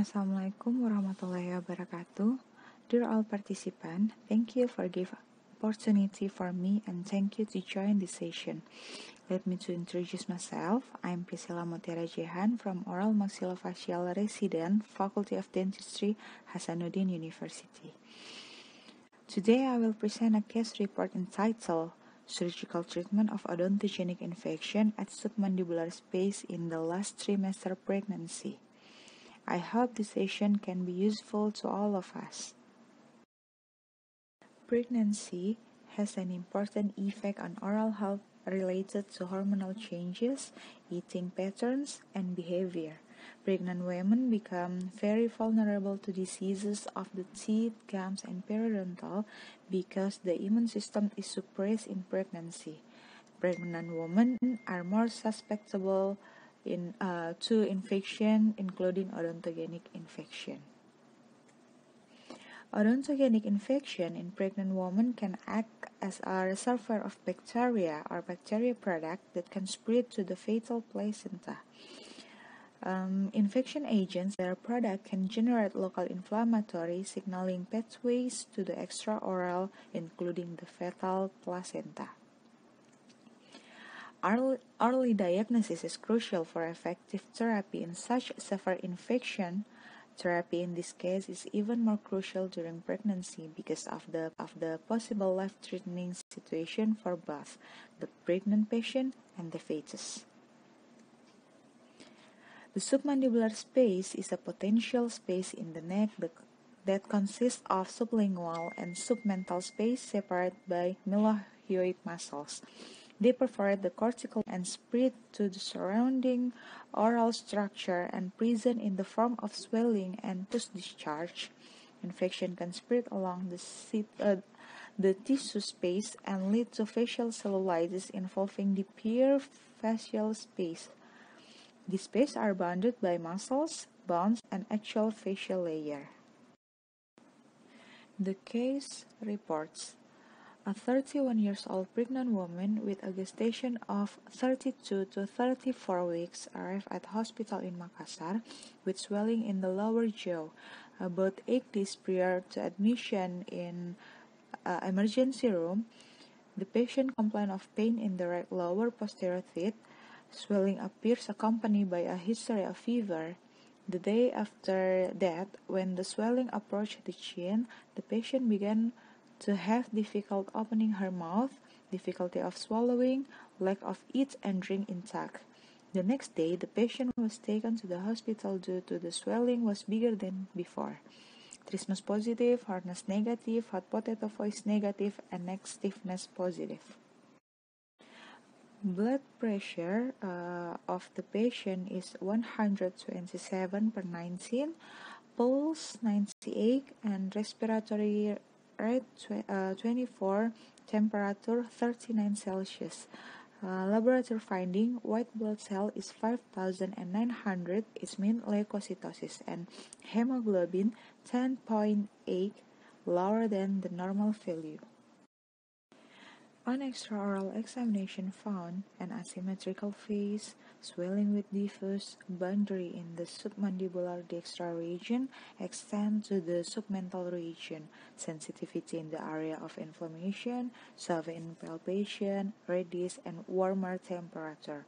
Assalamualaikum warahmatullahi wabarakatuh. Dear all participants, thank you for giving opportunity for me and thank you to join this session. Let me to introduce myself. I'm Priscilla Mutiara Jehan from Oral Maxillofacial Resident, Faculty of Dentistry, Hasanuddin University. Today I will present a case report entitled Surgical Treatment of Odontogenic Infection at Submandibular Space in the Last Trimester Pregnancy. I hope this session can be useful to all of us. Pregnancy has an important effect on oral health related to hormonal changes, eating patterns, and behavior. Pregnant women become very vulnerable to diseases of the teeth, gums, and periodontal because the immune system is suppressed in pregnancy. Pregnant women are more susceptible in, uh, to infection, including odontogenic infection. Odontogenic infection in pregnant women can act as a reservoir of bacteria or bacteria product that can spread to the fetal placenta. Um, infection agents, their product can generate local inflammatory signaling pathways to the extraoral, including the fetal placenta. Early, early diagnosis is crucial for effective therapy in such severe infection Therapy in this case is even more crucial during pregnancy because of the, of the possible life-threatening situation for both the pregnant patient and the fetus. The submandibular space is a potential space in the neck that, consists of sublingual and submental space separated by mylohyoid muscles. They perforate the cortical and spread to the surrounding oral structure and present in the form of swelling and pus discharge. Infection can spread along the, uh, the tissue space and lead to facial cellulitis involving the pure facial space. These spaces are bounded by muscles, bones, and actual facial layer. The case reports a 31 years old pregnant woman with a gestation of 32 to 34 weeks arrived at hospital in Makassar with swelling in the lower jaw. About 8 days prior to admission in uh, emergency room, the patient complained of pain in the right lower posterior teeth. Swelling appears accompanied by a history of fever. The day after that, when the swelling approached the chin, the patient began to have difficult opening her mouth, difficulty of swallowing, lack of eat and drink intact. The next day, the patient was taken to the hospital due to the swelling was bigger than before. Trismus positive, hardness negative, hot potato voice negative, and neck stiffness positive. Blood pressure uh, of the patient is 127 per 19, pulse 98, and respiratory rate tw uh, 24, temperature 39 Celsius. Uh, laboratory finding white blood cell is 5900 is mean leukocytosis and hemoglobin 10.8 lower than the normal value. On extraoral examination found an asymmetrical face, swelling with diffuse boundary in the submandibular dextra region extend to the submental region, sensitivity in the area of inflammation, severe palpation, redness, and warmer temperature.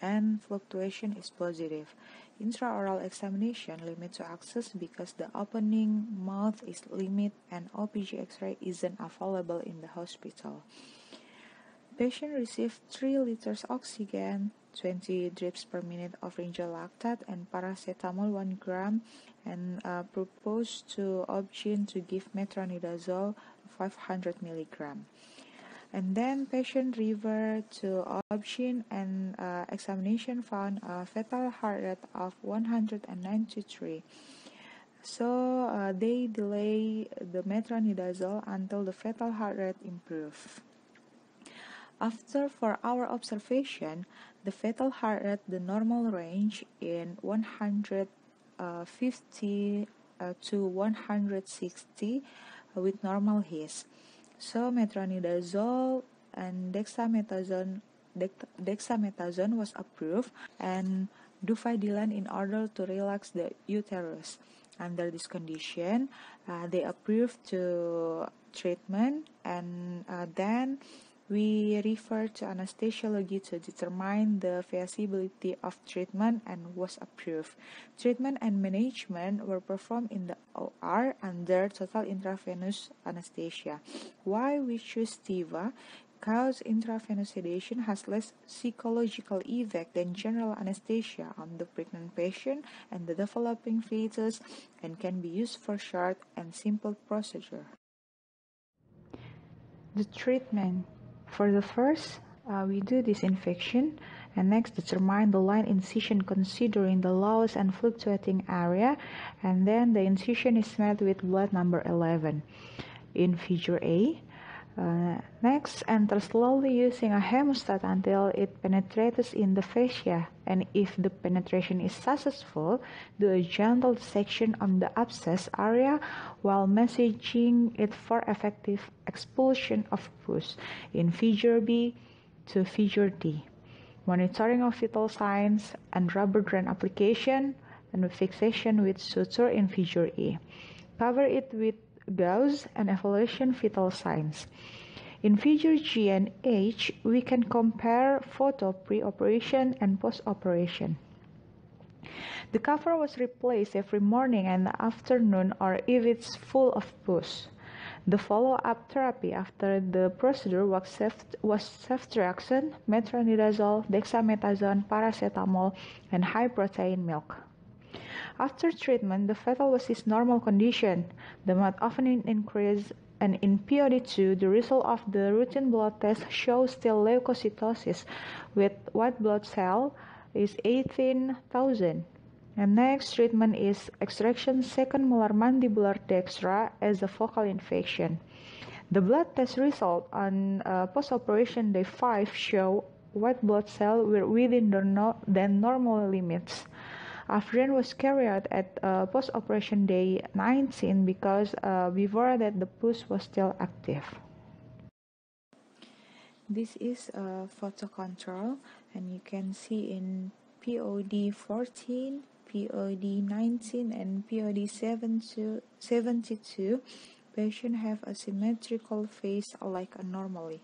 And fluctuation is positive. Intraoral examination limit to access because the opening mouth is limited and OPG X-ray isn't available in the hospital. Patient received 3 liters oxygen, 20 drips per minute of lactate and paracetamol 1 gram and uh, proposed to Obgyn to give metronidazole 500 milligram. And then patient referred to Obgyn and uh, examination found a fetal heart rate of 193. So uh, they delay the metronidazole until the fetal heart rate improve. After 4-hour observation, the fetal heart rate the normal range in 150 uh, to 160 with normal his. So metronidazole and dexamethasone dexamethasone was approved and Duvadilan in order to relax the uterus. Under this condition, uh, they approved to treatment and uh, then we refer to anesthesiology to determine the feasibility of treatment and was approved. Treatment and management were performed in the OR under total intravenous anesthesia. Why we choose TIVA? Because intravenous sedation has less psychological effect than general anesthesia on the pregnant patient and the developing fetus and can be used for short and simple procedure. The treatment for the first, uh, we do disinfection and next determine the line incision considering the loose and fluctuating area and then the incision is made with blood number 11 in figure A. Uh, next, enter slowly using a hemostat until it penetrates in the fascia, and if the penetration is successful, do a gentle section on the abscess area while massaging it for effective expulsion of pus in figure B to figure D. Monitoring of vital signs and rubber drain application and fixation with suture in figure E. Cover it with gauze and evaluation vital signs. In figure G and H, we can compare photo pre-operation and post-operation. The cover was replaced every morning and afternoon or if it's full of pus. The follow-up therapy after the procedure was, was ceftriaxone, metronidazole, dexamethasone, paracetamol, and high-protein milk. After treatment, the fetal was in normal condition. The melatonin increased and in POD2, the result of the routine blood test shows still leukocytosis with white blood cell is 18,000. And next treatment is extraction second molar mandibular dextra as a focal infection. The blood test result on uh, post-operation day 5 show white blood cell were within the no- than normal limits. Afrin was carried out at uh, post-operation day 19 because uh, before that the pus was still active. This is a photo control and you can see in POD 14 POD 19 and POD 72, patients have a symmetrical face like a normally.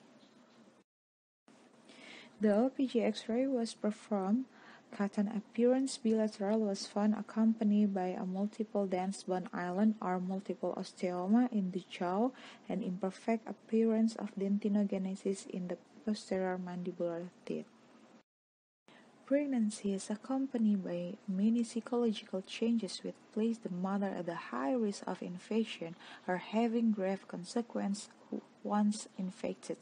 The OPG X-ray was performed. Cotton appearance bilateral was found accompanied by a multiple dense bone island or multiple osteoma in the jaw and imperfect appearance of dentinogenesis in the posterior mandibular teeth. Pregnancy is accompanied by many psychological changes which place the mother at a high risk of infection or having grave consequences once infected.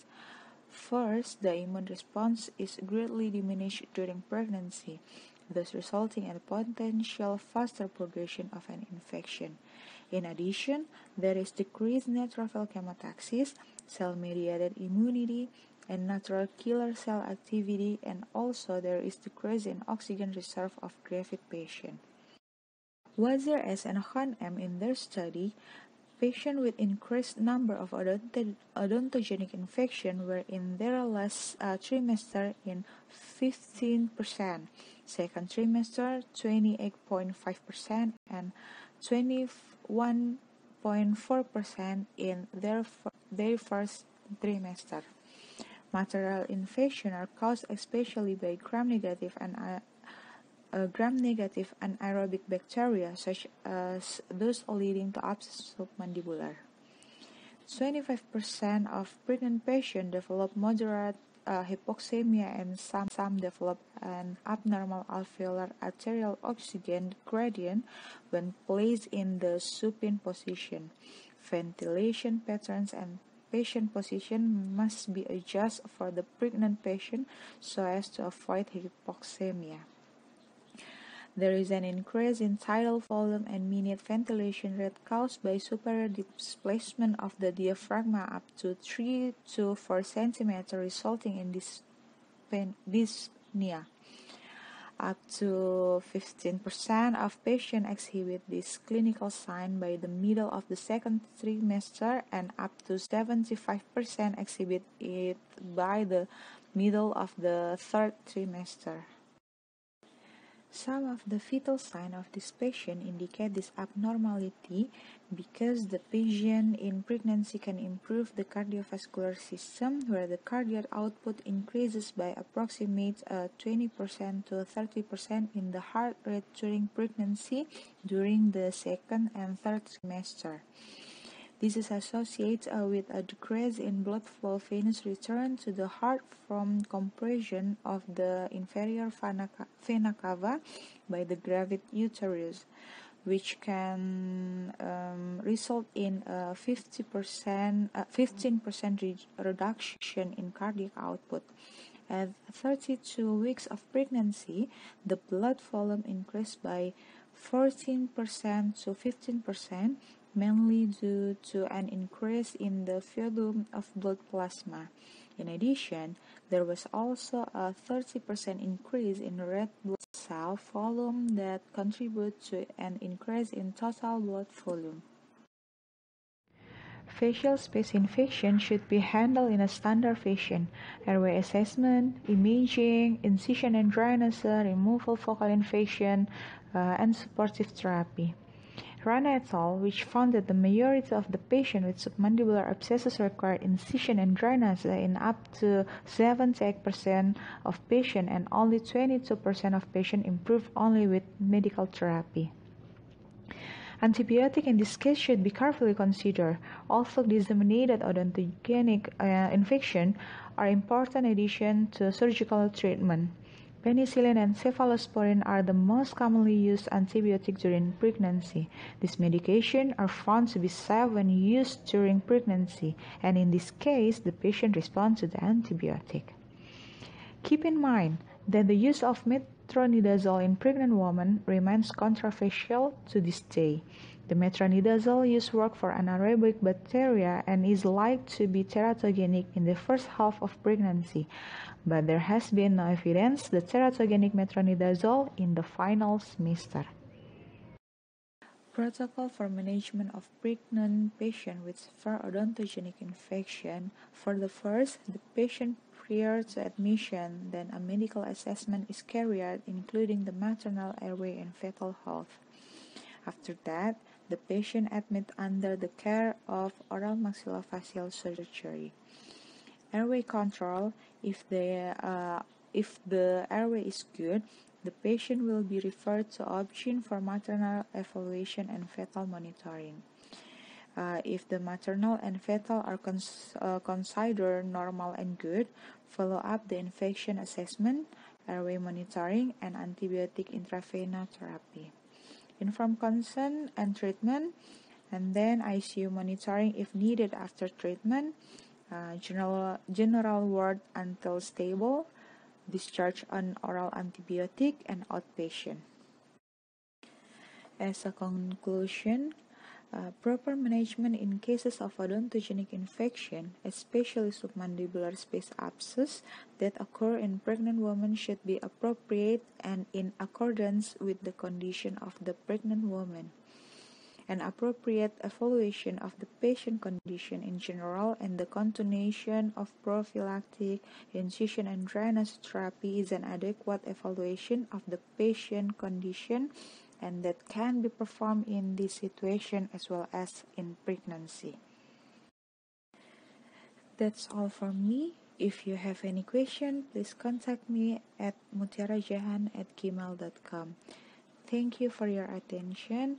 First, the immune response is greatly diminished during pregnancy, thus resulting in a potential faster progression of an infection. In addition, there is decreased neutrophil chemotaxis, cell-mediated immunity, and natural killer cell activity and also there is decrease in oxygen reserve of graphic patient. Wazir S. and Khan M. in their study, patients with increased number of odontogenic infection were in their last uh, trimester in 15%, second trimester 28.5%, and 21.4% in their, their first trimester. Material infection are caused especially by gram-negative and uh, gram-negative anaerobic bacteria such as those leading to abscess submandibular. 25% of pregnant patients develop moderate uh, hypoxemia and some, some develop an abnormal alveolar arterial oxygen gradient when placed in the supine position. Ventilation patterns and patient position must be adjusted for the pregnant patient so as to avoid hypoxemia. There is an increase in tidal volume and minute ventilation rate caused by superior displacement of the diaphragm up to 3 to 4 cm resulting in dyspnea. Up to 15% of patients exhibit this clinical sign by the middle of the second trimester, and up to 75% exhibit it by the middle of the third trimester. Some of the vital signs of this patient indicate this abnormality because the patient in pregnancy can improve the cardiovascular system where the cardiac output increases by approximate uh, 20% to 30% in the heart rate during pregnancy during the second and third trimester. This is associated with a decrease in blood flow venous return to the heart from compression of the inferior vena cava by the gravid uterus, which can um, result in a 50%, uh, 15% re reduction in cardiac output. At 32 weeks of pregnancy, the blood volume increased by 14% to 15%, mainly due to an increase in the volume of blood plasma. In addition, there was also a 30% increase in red blood cell volume that contributed to an increase in total blood volume. Facial space infection should be handled in a standard fashion. Airway assessment, imaging, incision and drainage, removal of focal infection, uh, and supportive therapy. Rana et al., which found that the majority of the patients with submandibular abscesses required incision and drainage in up to 78% of patients and only 22% of patients improved only with medical therapy. Antibiotic in this case should be carefully considered. Also, disseminated odontogenic uh, infection are important addition to surgical treatment. Penicillin and cephalosporin are the most commonly used antibiotics during pregnancy. These medications are found to be safe when used during pregnancy, and in this case, the patient responds to the antibiotic. Keep in mind that the use of metronidazole in pregnant women remains controversial to this day. The metronidazole use works for anaerobic bacteria and is likely to be teratogenic in the first half of pregnancy, but there has been no evidence that teratogenic metronidazole in the final semester. Protocol for management of pregnant patient with severe odontogenic infection. For the first, the patient prior to admission, then a medical assessment is carried including the maternal airway and fetal health. After that, the patient admitted under the care of oral maxillofacial surgery. Airway control, if the, uh, if the airway is good, the patient will be referred to option for maternal evaluation and fetal monitoring. Uh, if the maternal and fetal are cons uh, considered normal and good, follow up the infection assessment, airway monitoring, and antibiotic intravenous therapy inform consent and treatment, and then ICU monitoring if needed after treatment, uh, general, general ward until stable, discharge on oral antibiotic, and outpatient. As a conclusion, uh, proper management in cases of odontogenic infection, especially submandibular space abscess that occur in pregnant women should be appropriate and in accordance with the condition of the pregnant woman. An appropriate evaluation of the patient condition in general and the continuation of prophylactic incision and drainage therapy is an adequate evaluation of the patient condition and that can be performed in this situation as well as in pregnancy. That's all from me. If you have any question, please contact me at mutiarajahan at gmail.com. Thank you for your attention.